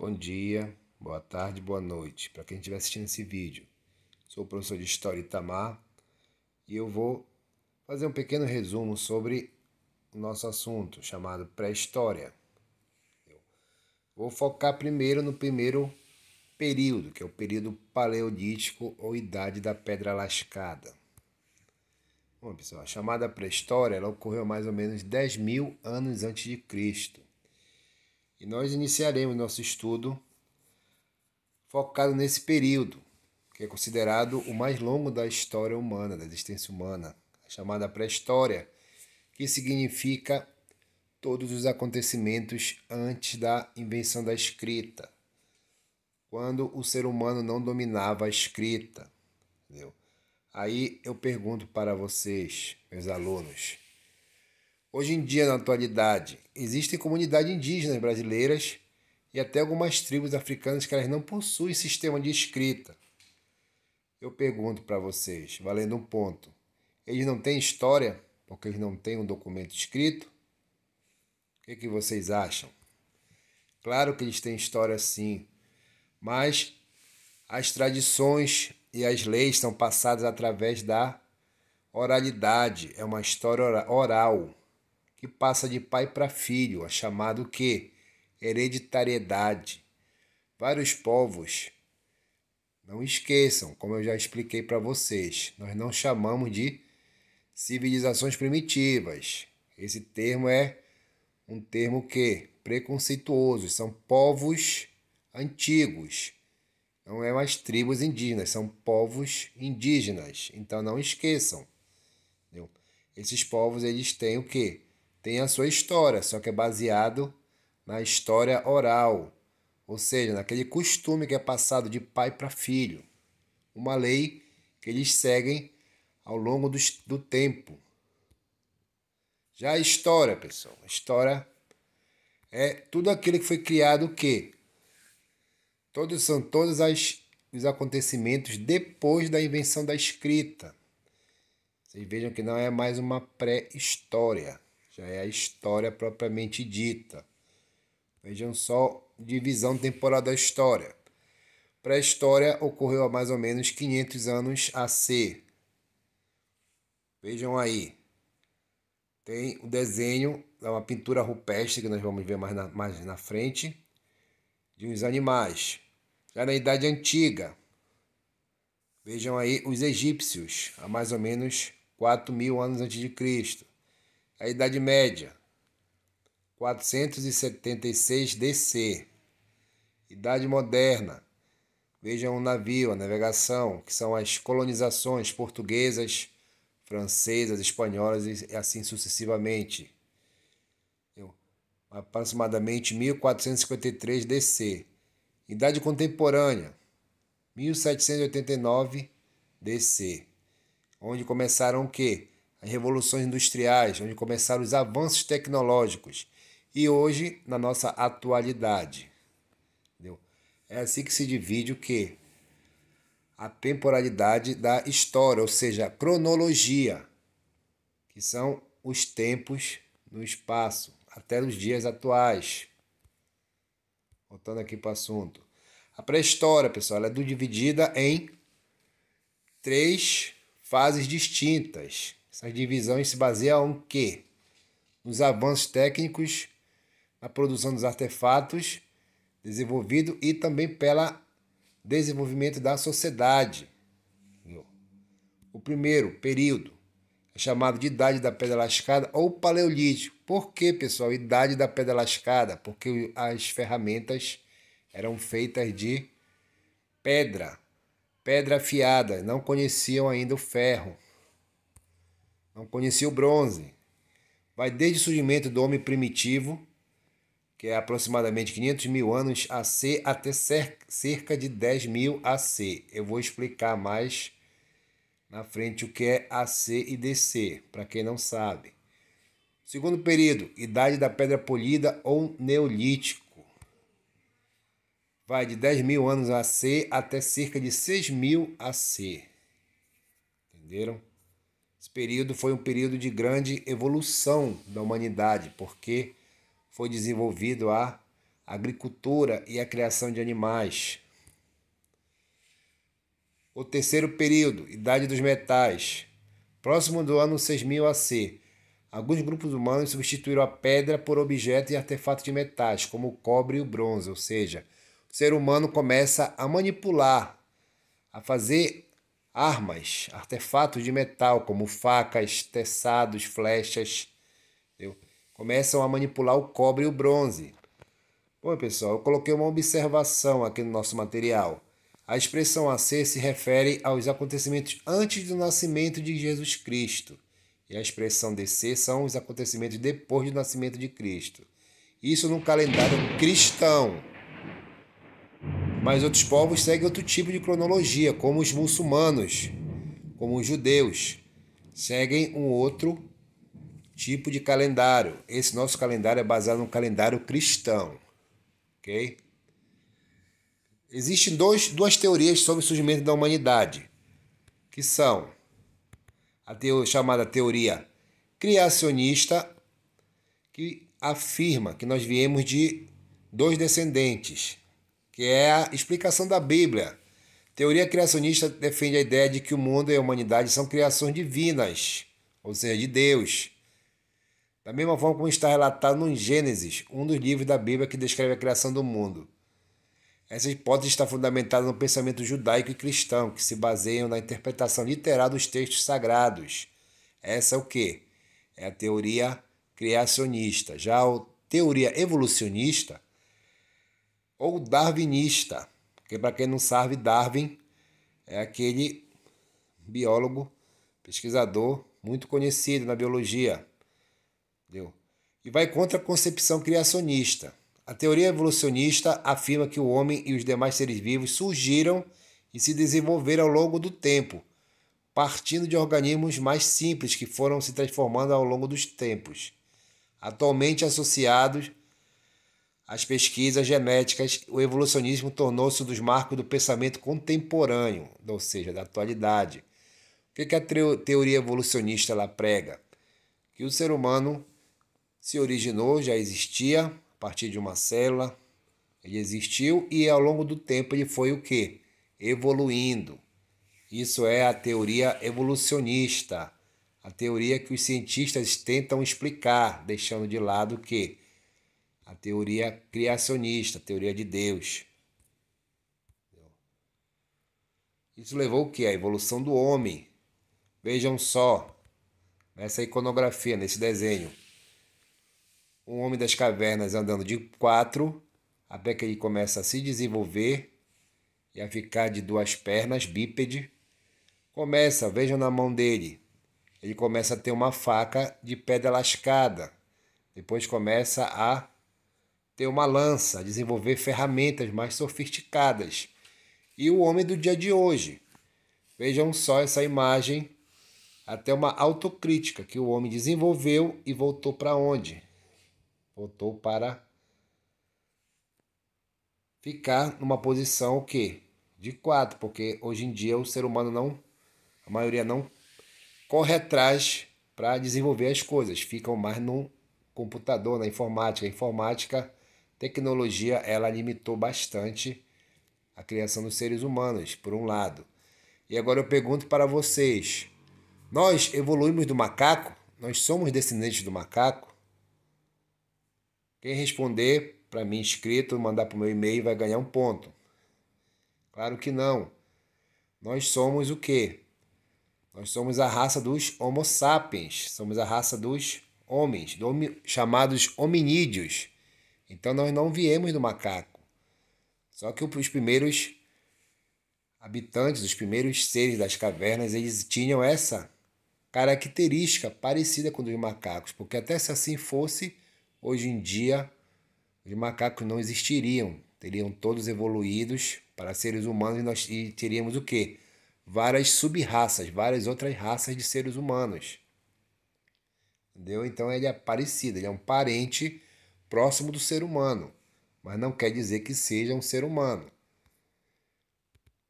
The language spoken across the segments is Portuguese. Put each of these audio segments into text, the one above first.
Bom dia, boa tarde, boa noite para quem estiver assistindo esse vídeo. Sou o professor de História Itamar e eu vou fazer um pequeno resumo sobre o nosso assunto chamado pré-história. Vou focar primeiro no primeiro período, que é o período paleolítico ou idade da pedra lascada. Bom, pessoal, a chamada pré-história ocorreu mais ou menos 10 mil anos antes de Cristo. E nós iniciaremos nosso estudo focado nesse período, que é considerado o mais longo da história humana, da existência humana, chamada pré-história, que significa todos os acontecimentos antes da invenção da escrita, quando o ser humano não dominava a escrita. Entendeu? Aí eu pergunto para vocês, meus alunos, Hoje em dia, na atualidade, existem comunidades indígenas brasileiras e até algumas tribos africanas que elas não possuem sistema de escrita. Eu pergunto para vocês, valendo um ponto, eles não têm história porque eles não têm um documento escrito? O que, que vocês acham? Claro que eles têm história sim, mas as tradições e as leis são passadas através da oralidade, é uma história oral que passa de pai para filho, a chamado que hereditariedade. Vários povos não esqueçam, como eu já expliquei para vocês, nós não chamamos de civilizações primitivas. Esse termo é um termo que preconceituoso, são povos antigos. Não é mais tribos indígenas, são povos indígenas. Então não esqueçam. Entendeu? Esses povos eles têm o quê? Tem a sua história, só que é baseado na história oral, ou seja, naquele costume que é passado de pai para filho. Uma lei que eles seguem ao longo do, do tempo. Já a história, pessoal, a história é tudo aquilo que foi criado o quê? Todos são todos as, os acontecimentos depois da invenção da escrita. Vocês vejam que não é mais uma pré-história já é a história propriamente dita. Vejam só divisão temporal da história. Pré-história ocorreu há mais ou menos 500 anos AC. Vejam aí. Tem o desenho, é uma pintura rupestre que nós vamos ver mais na, mais na frente, de uns animais. Já na Idade Antiga, vejam aí os egípcios, há mais ou menos 4 mil anos antes de Cristo. A Idade Média, 476 DC. Idade Moderna, vejam o navio, a navegação, que são as colonizações portuguesas, francesas, espanholas e assim sucessivamente. Aproximadamente 1453 DC. Idade Contemporânea, 1789 DC. Onde começaram o quê? As revoluções industriais, onde começaram os avanços tecnológicos, e hoje na nossa atualidade. Entendeu? É assim que se divide o que? A temporalidade da história, ou seja, a cronologia, que são os tempos no espaço, até os dias atuais. Voltando aqui para o assunto. A pré-história, pessoal, ela é dividida em três fases distintas, essas divisões se baseiam em? Nos avanços técnicos, na produção dos artefatos desenvolvido e também pela desenvolvimento da sociedade. O primeiro período é chamado de Idade da Pedra Lascada ou Paleolítico. Por que, pessoal, Idade da Pedra Lascada? Porque as ferramentas eram feitas de pedra, pedra afiada, não conheciam ainda o ferro não conhecia o bronze. Vai desde o surgimento do homem primitivo, que é aproximadamente 500 mil anos AC, até cerca de 10 mil AC. Eu vou explicar mais na frente o que é AC e DC, para quem não sabe. Segundo período, Idade da Pedra Polida ou Neolítico. Vai de 10 mil anos AC até cerca de 6 mil AC. Entenderam? Esse período foi um período de grande evolução da humanidade, porque foi desenvolvido a agricultura e a criação de animais. O terceiro período, Idade dos Metais, próximo do ano 6000 AC. Alguns grupos humanos substituíram a pedra por objetos e artefatos de metais, como o cobre e o bronze, ou seja, o ser humano começa a manipular, a fazer armas, artefatos de metal, como facas, teçados, flechas. Entendeu? Começam a manipular o cobre e o bronze. Bom, pessoal, eu coloquei uma observação aqui no nosso material. A expressão AC se refere aos acontecimentos antes do nascimento de Jesus Cristo. E a expressão DC são os acontecimentos depois do nascimento de Cristo. Isso no calendário cristão. Mas outros povos seguem outro tipo de cronologia, como os muçulmanos, como os judeus, seguem um outro tipo de calendário. Esse nosso calendário é baseado no calendário cristão, ok? Existem dois, duas teorias sobre o surgimento da humanidade, que são a teoria, chamada teoria criacionista, que afirma que nós viemos de dois descendentes, que é a explicação da Bíblia. Teoria criacionista defende a ideia de que o mundo e a humanidade são criações divinas, ou seja, de Deus. Da mesma forma como está relatado no Gênesis, um dos livros da Bíblia que descreve a criação do mundo. Essa hipótese está fundamentada no pensamento judaico e cristão, que se baseiam na interpretação literal dos textos sagrados. Essa é o que? É a teoria criacionista. Já a teoria evolucionista ou darwinista, porque para quem não sabe, Darwin é aquele biólogo, pesquisador muito conhecido na biologia. Entendeu? E vai contra a concepção criacionista. A teoria evolucionista afirma que o homem e os demais seres vivos surgiram e se desenvolveram ao longo do tempo, partindo de organismos mais simples que foram se transformando ao longo dos tempos. Atualmente associados as pesquisas genéticas, o evolucionismo tornou-se um dos marcos do pensamento contemporâneo, ou seja, da atualidade. O que a teoria evolucionista ela prega? Que o ser humano se originou, já existia a partir de uma célula, ele existiu e ao longo do tempo ele foi o que? Evoluindo. Isso é a teoria evolucionista, a teoria que os cientistas tentam explicar, deixando de lado que a teoria criacionista, a teoria de Deus. Isso levou o que? A evolução do homem. Vejam só, nessa iconografia, nesse desenho. Um homem das cavernas andando de quatro, até que ele começa a se desenvolver e a ficar de duas pernas, bípede. Começa, vejam na mão dele, ele começa a ter uma faca de pedra lascada. Depois começa a ter uma lança, desenvolver ferramentas mais sofisticadas. E o homem do dia de hoje. Vejam só essa imagem, até uma autocrítica que o homem desenvolveu e voltou para onde? Voltou para ficar numa posição o quê? De quatro, porque hoje em dia o ser humano não, a maioria não corre atrás para desenvolver as coisas, ficam mais no computador, na informática. A informática tecnologia ela limitou bastante a criação dos seres humanos, por um lado. E agora eu pergunto para vocês: nós evoluímos do macaco? Nós somos descendentes do macaco? Quem responder para mim inscrito, mandar para o meu e-mail, vai ganhar um ponto. Claro que não. Nós somos o quê? Nós somos a raça dos Homo sapiens, somos a raça dos homens, chamados hominídeos. Então nós não viemos do macaco. Só que os primeiros habitantes, os primeiros seres das cavernas, eles tinham essa característica parecida com os macacos, porque até se assim fosse, hoje em dia os macacos não existiriam, teriam todos evoluídos para seres humanos e nós teríamos o quê? Várias sub-raças, várias outras raças de seres humanos. Entendeu? Então ele é parecido, ele é um parente próximo do ser humano, mas não quer dizer que seja um ser humano.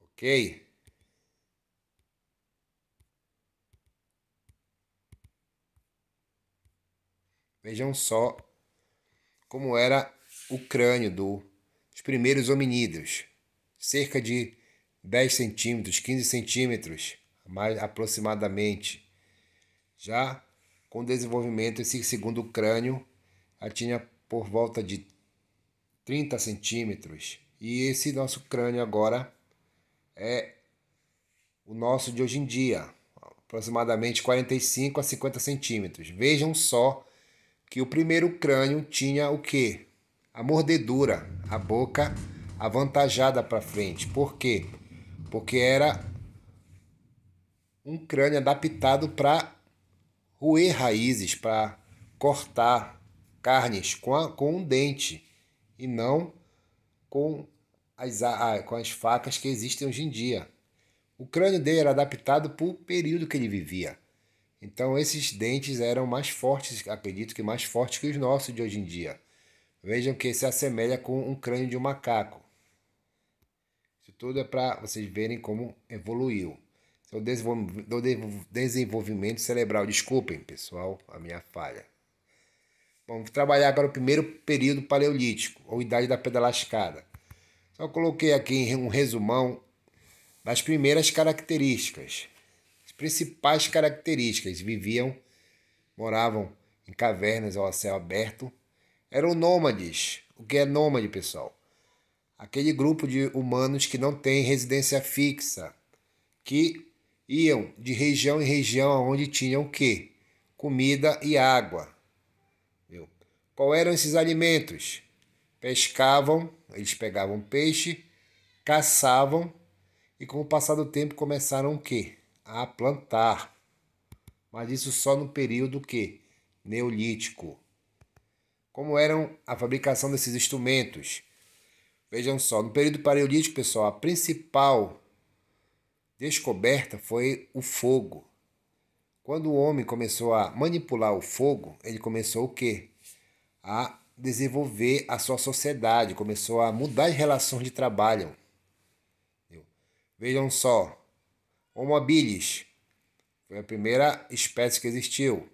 Ok? Vejam só como era o crânio do, dos primeiros hominídeos, cerca de 10 centímetros, 15 centímetros, mais aproximadamente. Já com o desenvolvimento, esse segundo crânio já tinha por volta de 30 centímetros. E esse nosso crânio agora é o nosso de hoje em dia, aproximadamente 45 a 50 centímetros. Vejam só que o primeiro crânio tinha o que? A mordedura, a boca avantajada para frente. Por quê? Porque era um crânio adaptado para roer raízes, para cortar carnes com, a, com um dente e não com as, com as facas que existem hoje em dia. O crânio dele era adaptado para o período que ele vivia. Então esses dentes eram mais fortes, acredito que mais fortes que os nossos de hoje em dia. Vejam que se assemelha com um crânio de um macaco. Isso tudo é para vocês verem como evoluiu. O desenvolvimento cerebral. Desculpem, pessoal, a minha falha. Vamos trabalhar agora o primeiro período paleolítico, ou idade da pedra lascada. Só coloquei aqui um resumão das primeiras características principais características. Viviam, moravam em cavernas ao céu aberto. Eram nômades. O que é nômade, pessoal? Aquele grupo de humanos que não tem residência fixa, que iam de região em região onde tinham o quê? Comida e água. Qual eram esses alimentos? Pescavam, eles pegavam peixe, caçavam e com o passar do tempo começaram o quê? a plantar. Mas isso só no período que neolítico. Como eram a fabricação desses instrumentos? Vejam só, no período paleolítico, pessoal, a principal descoberta foi o fogo. Quando o homem começou a manipular o fogo, ele começou o quê? A desenvolver a sua sociedade, começou a mudar as relações de trabalho. Vejam só, Homo habilis foi a primeira espécie que existiu.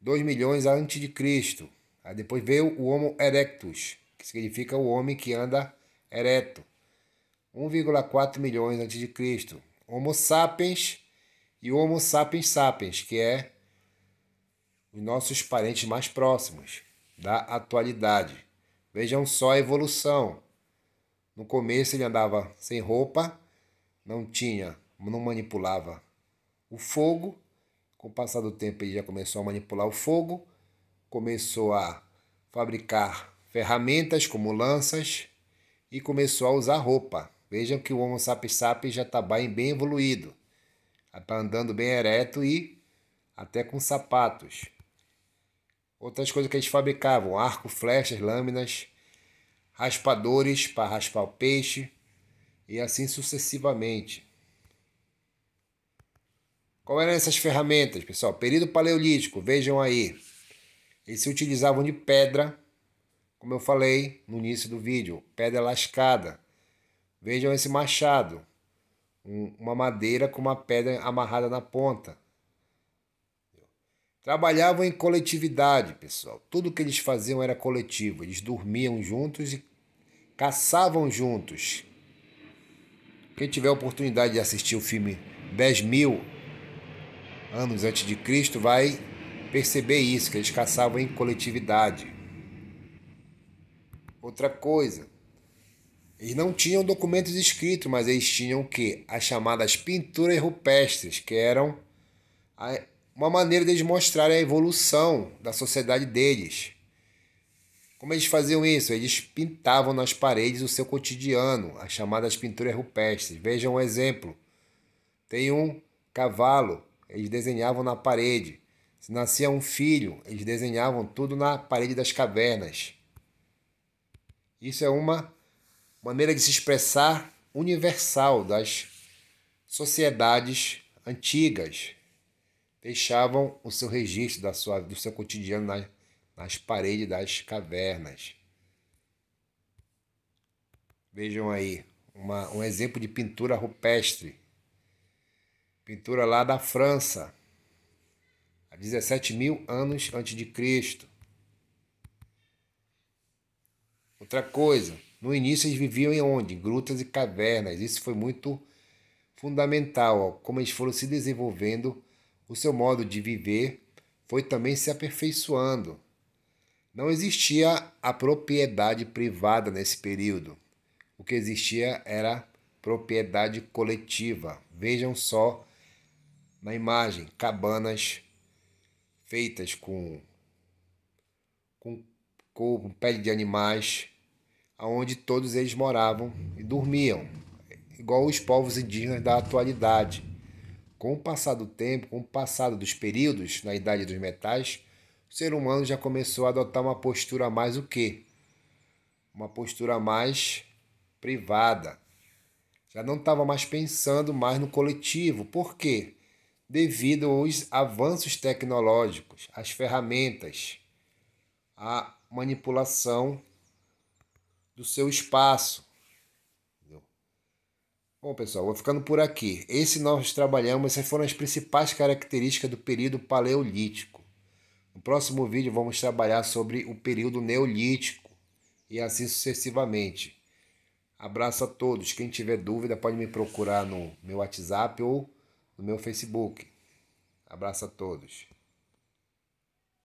2 milhões antes de Cristo. Aí depois veio o Homo erectus, que significa o homem que anda ereto. 1,4 milhões antes de Cristo. Homo sapiens e Homo sapiens sapiens, que é os nossos parentes mais próximos da atualidade. Vejam só a evolução. No começo ele andava sem roupa, não tinha não manipulava o fogo. Com o passar do tempo, ele já começou a manipular o fogo, começou a fabricar ferramentas como lanças e começou a usar roupa. Vejam que o Homo sapiens sapiens já está bem, bem evoluído, está andando bem ereto e até com sapatos. Outras coisas que eles fabricavam: arco, flechas, lâminas, raspadores para raspar o peixe e assim sucessivamente. Qual eram essas ferramentas, pessoal? Período paleolítico, vejam aí. Eles se utilizavam de pedra, como eu falei no início do vídeo, pedra lascada. Vejam esse machado, uma madeira com uma pedra amarrada na ponta. Trabalhavam em coletividade, pessoal. Tudo que eles faziam era coletivo. Eles dormiam juntos e caçavam juntos. Quem tiver oportunidade de assistir o filme 10 mil anos antes de Cristo vai perceber isso, que eles caçavam em coletividade. Outra coisa, eles não tinham documentos escritos, mas eles tinham o quê? As chamadas pinturas rupestres, que eram uma maneira de eles mostrarem a evolução da sociedade deles. Como eles faziam isso? Eles pintavam nas paredes o seu cotidiano, as chamadas pinturas rupestres. Vejam um exemplo. Tem um cavalo eles desenhavam na parede. Se nascia um filho, eles desenhavam tudo na parede das cavernas. Isso é uma maneira de se expressar universal das sociedades antigas. Deixavam o seu registro da sua, do seu cotidiano nas, nas paredes das cavernas. Vejam aí uma, um exemplo de pintura rupestre Pintura lá da França, há 17 mil anos antes de Cristo. Outra coisa, no início eles viviam em onde? Em grutas e cavernas. Isso foi muito fundamental, ó, como eles foram se desenvolvendo, o seu modo de viver foi também se aperfeiçoando. Não existia a propriedade privada nesse período. O que existia era propriedade coletiva. Vejam só na imagem, cabanas feitas com, com, com pele de animais, aonde todos eles moravam e dormiam, igual os povos indígenas da atualidade. Com o passar do tempo, com o passar dos períodos na idade dos metais, o ser humano já começou a adotar uma postura mais o quê? Uma postura mais privada. Já não estava mais pensando mais no coletivo. Por quê? Devido aos avanços tecnológicos, às ferramentas, à manipulação do seu espaço. Bom, pessoal, vou ficando por aqui. Esse nós trabalhamos, essas foram as principais características do período paleolítico. No próximo vídeo vamos trabalhar sobre o período neolítico e assim sucessivamente. Abraço a todos. Quem tiver dúvida pode me procurar no meu WhatsApp ou no meu Facebook. Abraço a todos.